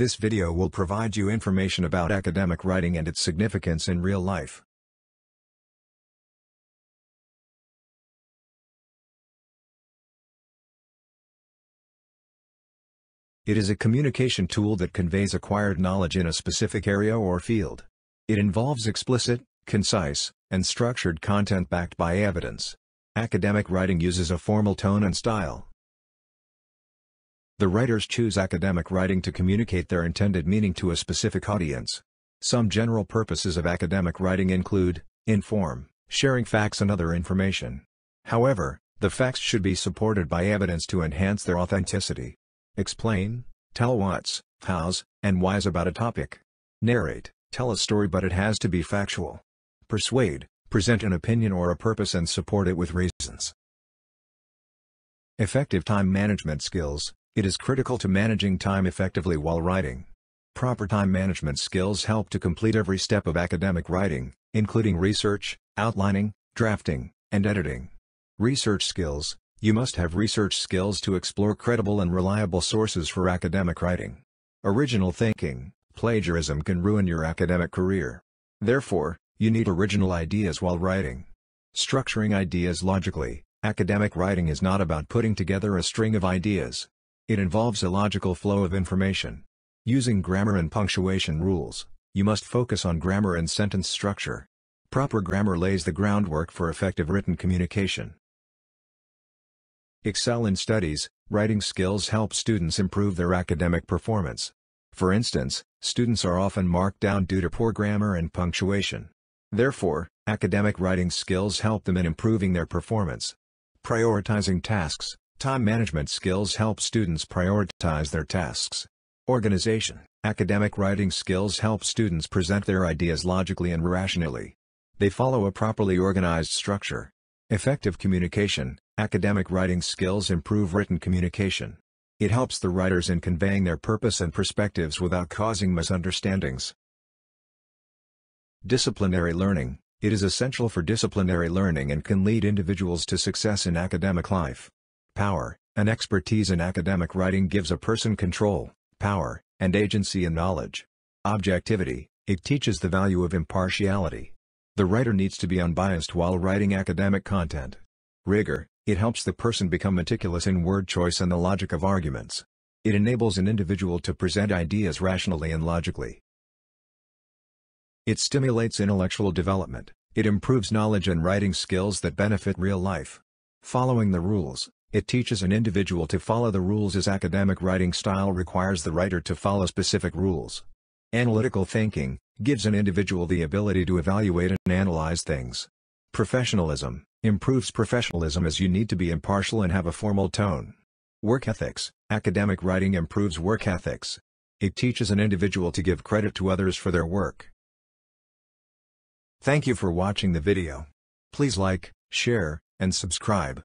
This video will provide you information about academic writing and its significance in real life. It is a communication tool that conveys acquired knowledge in a specific area or field. It involves explicit, concise, and structured content backed by evidence. Academic writing uses a formal tone and style. The writers choose academic writing to communicate their intended meaning to a specific audience. Some general purposes of academic writing include, inform, sharing facts and other information. However, the facts should be supported by evidence to enhance their authenticity. Explain, tell what's, how's, and why's about a topic. Narrate, tell a story but it has to be factual. Persuade, present an opinion or a purpose and support it with reasons. Effective time management skills, it is critical to managing time effectively while writing. Proper time management skills help to complete every step of academic writing, including research, outlining, drafting, and editing. Research skills You must have research skills to explore credible and reliable sources for academic writing. Original thinking, plagiarism can ruin your academic career. Therefore, you need original ideas while writing. Structuring ideas logically, academic writing is not about putting together a string of ideas. It involves a logical flow of information. Using grammar and punctuation rules, you must focus on grammar and sentence structure. Proper grammar lays the groundwork for effective written communication. Excel in studies, writing skills help students improve their academic performance. For instance, students are often marked down due to poor grammar and punctuation. Therefore, academic writing skills help them in improving their performance. Prioritizing tasks, Time management skills help students prioritize their tasks. Organization Academic writing skills help students present their ideas logically and rationally. They follow a properly organized structure. Effective communication Academic writing skills improve written communication. It helps the writers in conveying their purpose and perspectives without causing misunderstandings. Disciplinary learning It is essential for disciplinary learning and can lead individuals to success in academic life. Power, and expertise in academic writing gives a person control, power, and agency in knowledge. Objectivity, it teaches the value of impartiality. The writer needs to be unbiased while writing academic content. Rigor, it helps the person become meticulous in word choice and the logic of arguments. It enables an individual to present ideas rationally and logically. It stimulates intellectual development, it improves knowledge and writing skills that benefit real life. Following the rules, it teaches an individual to follow the rules as academic writing style requires the writer to follow specific rules. Analytical thinking gives an individual the ability to evaluate and analyze things. Professionalism improves professionalism as you need to be impartial and have a formal tone. Work ethics academic writing improves work ethics. It teaches an individual to give credit to others for their work. Thank you for watching the video. Please like, share, and subscribe.